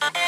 Bye-bye.